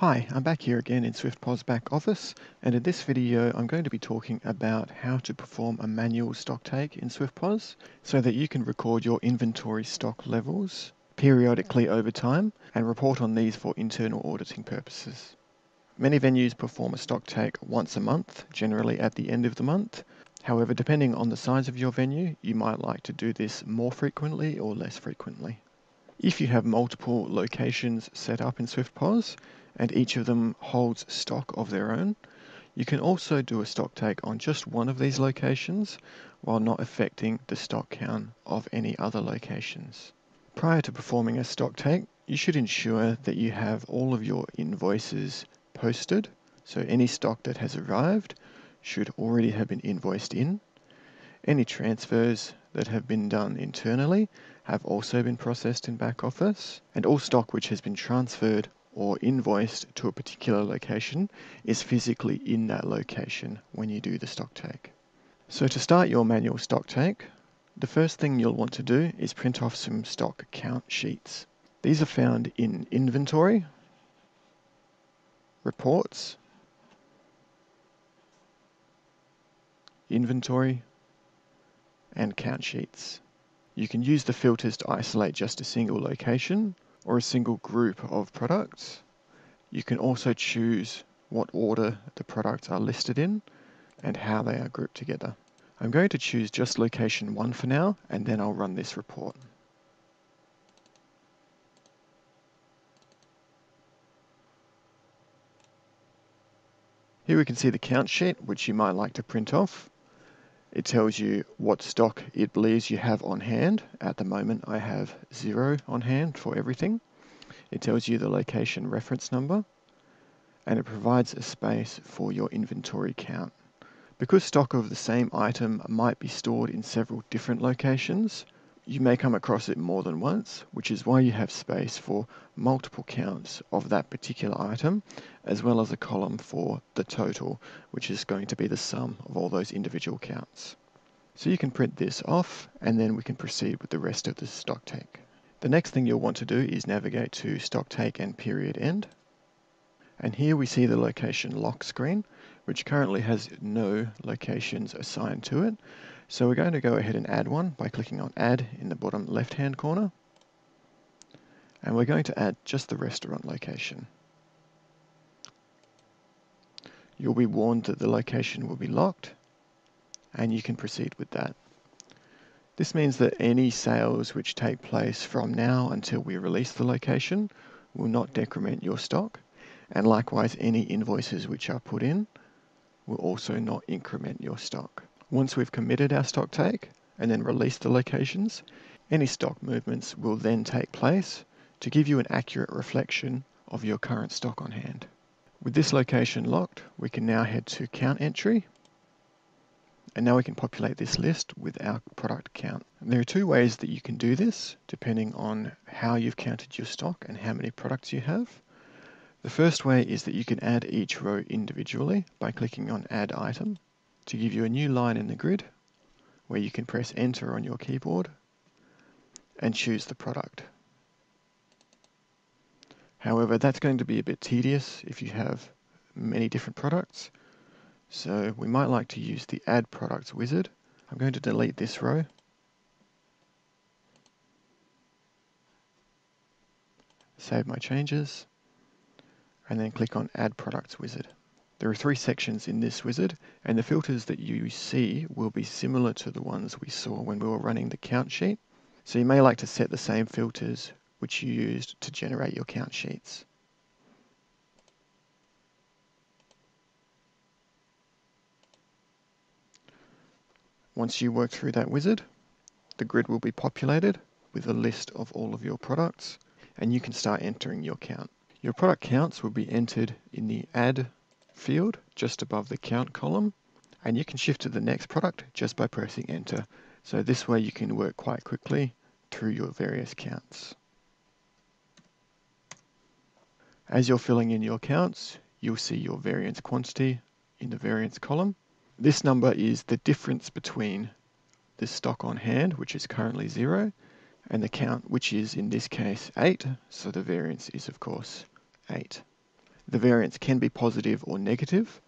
Hi, I'm back here again in SwiftPOS back office and in this video I'm going to be talking about how to perform a manual stock take in SwiftPOS so that you can record your inventory stock levels periodically over time and report on these for internal auditing purposes. Many venues perform a stock take once a month, generally at the end of the month. However, depending on the size of your venue, you might like to do this more frequently or less frequently. If you have multiple locations set up in SwiftPOS, and each of them holds stock of their own. You can also do a stock take on just one of these locations while not affecting the stock count of any other locations. Prior to performing a stock take, you should ensure that you have all of your invoices posted. So any stock that has arrived should already have been invoiced in. Any transfers that have been done internally have also been processed in back office, and all stock which has been transferred or invoiced to a particular location is physically in that location when you do the stock take. So to start your manual stock take, the first thing you'll want to do is print off some stock count sheets. These are found in inventory, reports, inventory, and count sheets. You can use the filters to isolate just a single location or a single group of products. You can also choose what order the products are listed in and how they are grouped together. I'm going to choose just location 1 for now and then I'll run this report. Here we can see the count sheet which you might like to print off. It tells you what stock it believes you have on hand. At the moment, I have zero on hand for everything. It tells you the location reference number and it provides a space for your inventory count. Because stock of the same item might be stored in several different locations, you may come across it more than once, which is why you have space for multiple counts of that particular item, as well as a column for the total, which is going to be the sum of all those individual counts. So you can print this off, and then we can proceed with the rest of the stock take. The next thing you'll want to do is navigate to stock take and period end. And here we see the location lock screen, which currently has no locations assigned to it. So we're going to go ahead and add one by clicking on add in the bottom left hand corner. And we're going to add just the restaurant location. You'll be warned that the location will be locked and you can proceed with that. This means that any sales which take place from now until we release the location will not decrement your stock and likewise any invoices which are put in will also not increment your stock. Once we've committed our stock take and then released the locations, any stock movements will then take place to give you an accurate reflection of your current stock on hand. With this location locked, we can now head to count entry and now we can populate this list with our product count. And there are two ways that you can do this depending on how you've counted your stock and how many products you have. The first way is that you can add each row individually by clicking on Add Item to give you a new line in the grid where you can press Enter on your keyboard and choose the product. However, that's going to be a bit tedious if you have many different products. So we might like to use the Add Products wizard. I'm going to delete this row. Save my changes and then click on Add Products Wizard. There are three sections in this wizard, and the filters that you see will be similar to the ones we saw when we were running the count sheet. So you may like to set the same filters which you used to generate your count sheets. Once you work through that wizard, the grid will be populated with a list of all of your products, and you can start entering your count. Your product counts will be entered in the Add field just above the Count column, and you can shift to the next product just by pressing Enter. So this way you can work quite quickly through your various counts. As you're filling in your counts, you'll see your variance quantity in the variance column. This number is the difference between the stock on hand, which is currently zero, and the count, which is in this case 8, so the variance is of course 8. The variance can be positive or negative,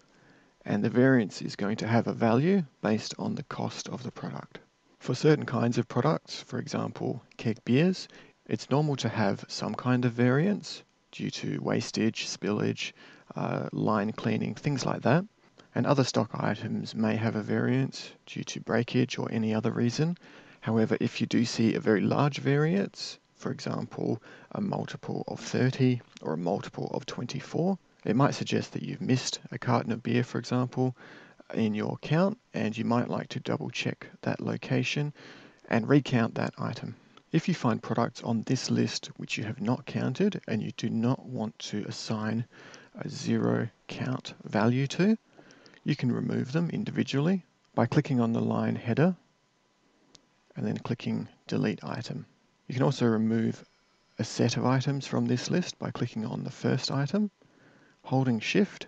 and the variance is going to have a value based on the cost of the product. For certain kinds of products, for example, keg beers, it's normal to have some kind of variance due to wastage, spillage, uh, line cleaning, things like that. And other stock items may have a variance due to breakage or any other reason. However, if you do see a very large variance, for example, a multiple of 30 or a multiple of 24, it might suggest that you've missed a carton of beer, for example, in your count, and you might like to double check that location and recount that item. If you find products on this list which you have not counted and you do not want to assign a zero count value to, you can remove them individually by clicking on the line header and then clicking delete item. You can also remove a set of items from this list by clicking on the first item, holding shift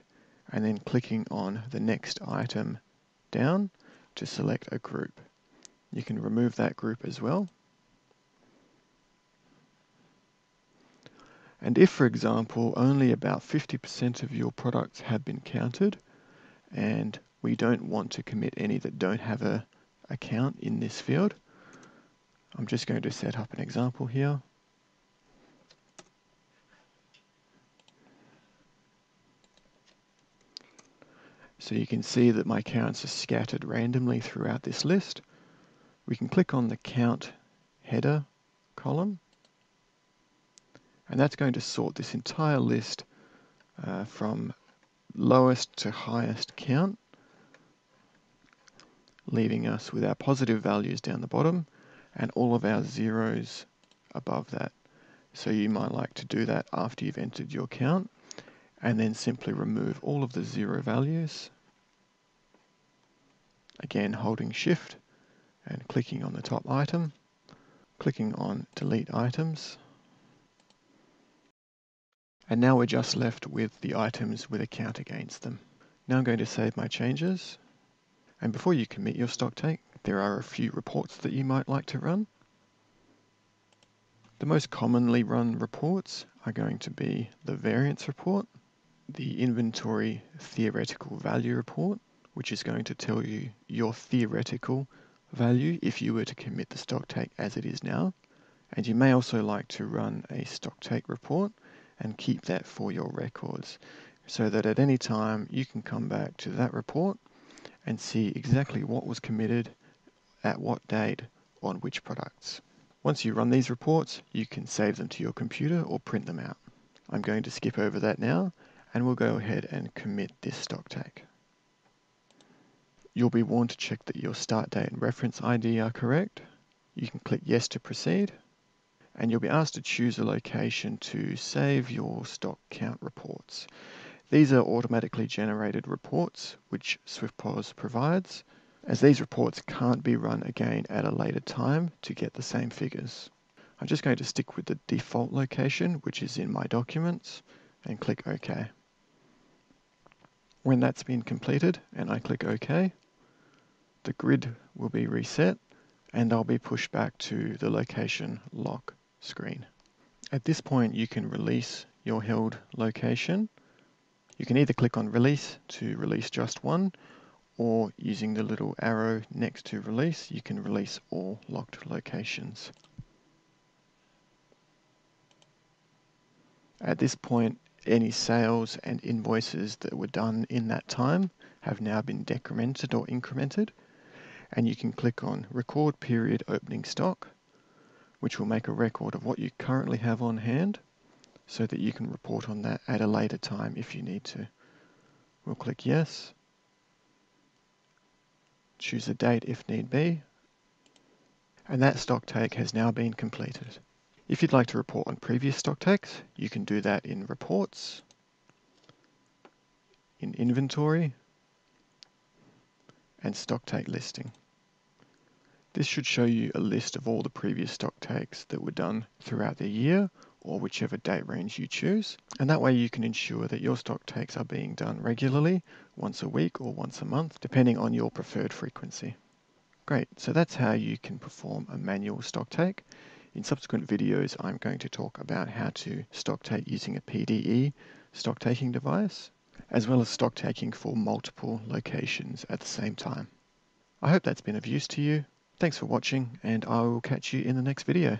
and then clicking on the next item down to select a group. You can remove that group as well. And if, for example, only about 50% of your products have been counted, and we don't want to commit any that don't have a account in this field, I'm just going to set up an example here. So you can see that my counts are scattered randomly throughout this list. We can click on the count header column and that's going to sort this entire list uh, from lowest to highest count leaving us with our positive values down the bottom and all of our zeros above that. So you might like to do that after you've entered your count and then simply remove all of the zero values. Again, holding shift and clicking on the top item, clicking on delete items. And now we're just left with the items with a count against them. Now I'm going to save my changes. And before you commit your stock take, there are a few reports that you might like to run. The most commonly run reports are going to be the variance report, the inventory theoretical value report, which is going to tell you your theoretical value if you were to commit the stock take as it is now. And you may also like to run a stock take report and keep that for your records so that at any time you can come back to that report and see exactly what was committed at what date on which products. Once you run these reports, you can save them to your computer or print them out. I'm going to skip over that now and we'll go ahead and commit this stock take. You'll be warned to check that your start date and reference ID are correct. You can click yes to proceed and you'll be asked to choose a location to save your stock count reports. These are automatically generated reports which SwiftPOS provides as these reports can't be run again at a later time to get the same figures. I'm just going to stick with the default location, which is in my documents, and click OK. When that's been completed and I click OK, the grid will be reset and I'll be pushed back to the location lock screen. At this point, you can release your held location. You can either click on release to release just one or using the little arrow next to release, you can release all locked locations. At this point, any sales and invoices that were done in that time have now been decremented or incremented, and you can click on record period opening stock, which will make a record of what you currently have on hand so that you can report on that at a later time if you need to. We'll click yes choose a date if need be, and that stock take has now been completed. If you'd like to report on previous stock takes, you can do that in Reports, in Inventory, and Stock Take Listing. This should show you a list of all the previous stock takes that were done throughout the year or whichever date range you choose. And that way you can ensure that your stock takes are being done regularly, once a week or once a month, depending on your preferred frequency. Great, so that's how you can perform a manual stock take. In subsequent videos, I'm going to talk about how to stock take using a PDE stock taking device, as well as stock taking for multiple locations at the same time. I hope that's been of use to you. Thanks for watching and I will catch you in the next video.